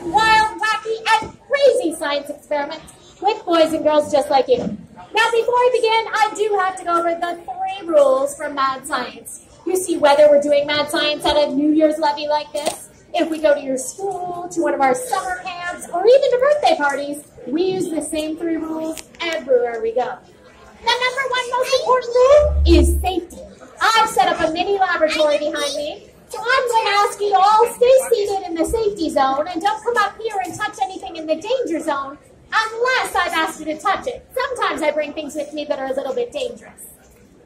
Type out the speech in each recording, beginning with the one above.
wild, wacky, and crazy science experiments with boys and girls just like you. Now, before I begin, I do have to go over the three rules for mad science. You see, whether we're doing mad science at a New Year's levee like this, if we go to your school, to one of our summer camps, or even to birthday parties, we use the same three rules everywhere we go. The number one most important rule is safety. I've set up a mini laboratory behind me, so I'm going to ask you to all stay seated in the safety zone and don't come up here and touch anything in the danger zone unless I've asked you to touch it. Sometimes I bring things with me that are a little bit dangerous.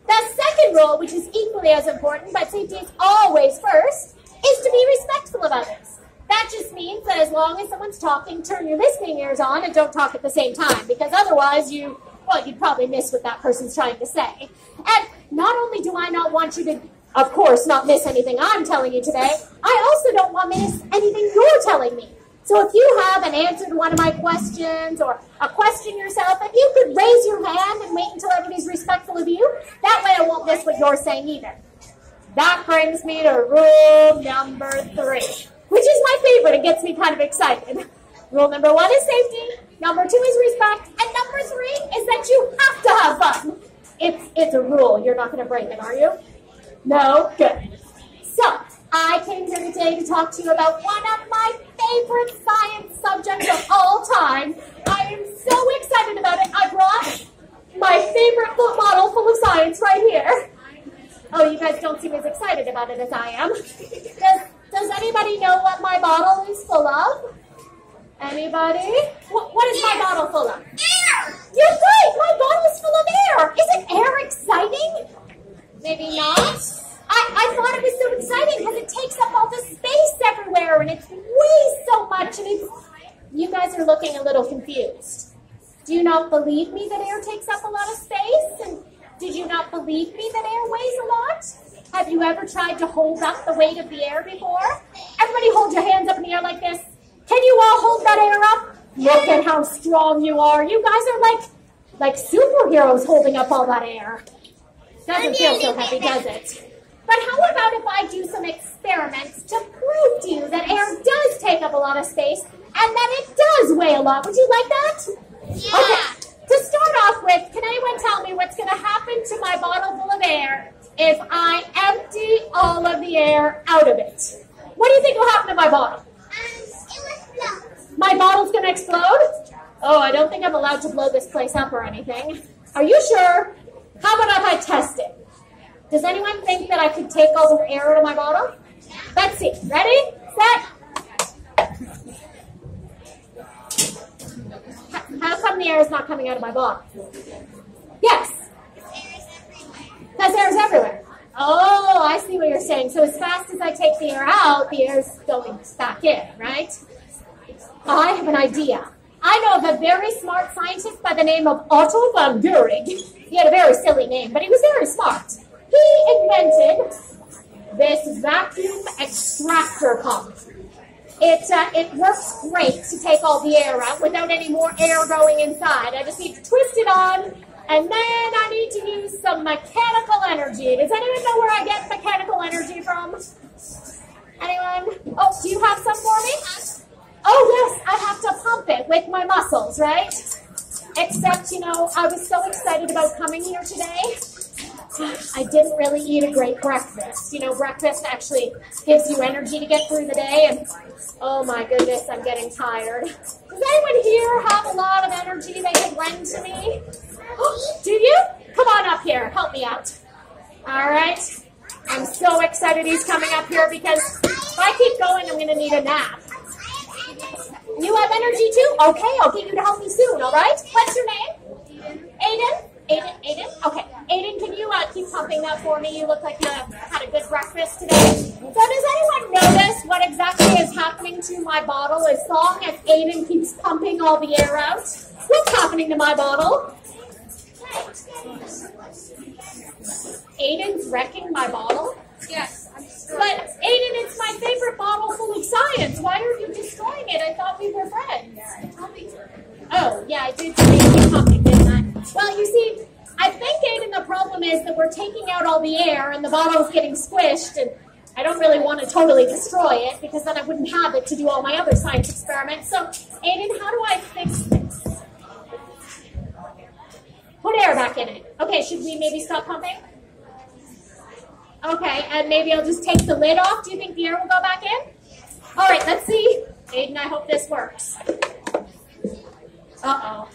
The second rule, which is equally as important, but safety is always first, is to be respectful of others. That just means that as long as someone's talking, turn your listening ears on and don't talk at the same time, because otherwise you, well, you'd probably miss what that person's trying to say. And not only do I not want you to, of course, not miss anything I'm telling you today, I also don't want to miss anything you're telling me. So if you have an answer to one of my questions or a question yourself, if you could raise your hand and wait until everybody's respectful of you, that way I won't miss what you're saying either. That brings me to rule number three, which is my favorite. It gets me kind of excited. Rule number one is safety. Number two is respect. And number three is that you have to have fun. It's, it's a rule. You're not going to break it, are you? No? Good. So, I came here today to talk to you about one of my favorite science subjects of all time. I am so excited about it. I brought my favorite foot model full of science right here. Oh, you guys don't seem as excited about it as I am. Does, does anybody know what my bottle is full of? Anybody? What, what is my bottle full of? Air! You're right! My bottle is full of air! Isn't air exciting? Maybe not. I, I thought it was so exciting because it takes up all the space everywhere and it weighs so much and it's... You guys are looking a little confused. Do you not believe me that air takes up a lot of space? And did you not believe me that air weighs a lot? Have you ever tried to hold up the weight of the air before? Everybody hold your hands up in the air like this. Can you all hold that air up? Look at how strong you are. You guys are like like superheroes holding up all that air. Doesn't feel so heavy, does it? But how about if I do some experiments to prove to you that air does take up a lot of space and that it does weigh a lot? Would you like that? Yeah. Okay. To start off with, can anyone tell me what's going to happen to my bottle full of air if I empty all of the air out of it? What do you think will happen to my bottle? Um, it will explode. My bottle's going to explode? Oh, I don't think I'm allowed to blow this place up or anything. Are you sure? How about if I test it? Does anyone think that I could take all the air out of my bottle? Let's see. Ready? Set. How come the air is not coming out of my bottle? Yes. Because air is everywhere. Oh, I see what you're saying. So as fast as I take the air out, the air is going back in, right? I have an idea. I know of a very smart scientist by the name of Otto von Guericke. He had a very silly name, but he was very smart. He invented this vacuum extractor pump. It, uh, it works great to take all the air out without any more air going inside. I just need to twist it on, and then I need to use some mechanical energy. Does anyone know where I get mechanical energy from? Anyone? Oh, do you have some for me? Oh, yes, I have to pump it with my muscles, right? Except, you know, I was so excited about coming here today. I didn't really eat a great breakfast. You know, breakfast actually gives you energy to get through the day, and oh my goodness, I'm getting tired. Does anyone here have a lot of energy they can lend to me? Do you? Come on up here, help me out. All right. I'm so excited he's coming up here because if I keep going, I'm going to need a nap. You have energy too? Okay, I'll get you to help me soon, all right? What's your name? Aiden? Aiden? Aiden? Okay. Aiden, can you uh, keep pumping that for me? You look like you had a good breakfast today. So does anyone notice what exactly is happening to my bottle as long as Aiden keeps pumping all the air out? What's happening to my bottle? Aiden's wrecking my bottle? Yes. But Aiden, it's my favorite bottle full of science. Why are you destroying it? I Oh, yeah, I did say you pumping, didn't I? Well, you see, I think, Aiden, the problem is that we're taking out all the air and the bottle's getting squished and I don't really want to totally destroy it because then I wouldn't have it to do all my other science experiments. So, Aiden, how do I fix this? Put air back in it. Okay, should we maybe stop pumping? Okay, and maybe I'll just take the lid off. Do you think the air will go back in? All right, let's see. Aiden, I hope this works. Uh-oh.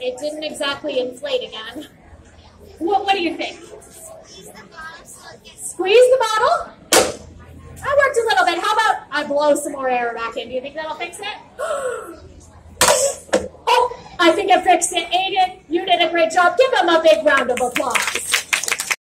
It didn't exactly inflate again. What, what do you think? Squeeze the bottle. That worked a little bit. How about I blow some more air back in? Do you think that'll fix it? oh, I think it fixed it. Aiden, you did a great job. Give him a big round of applause.